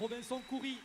Robinson Coury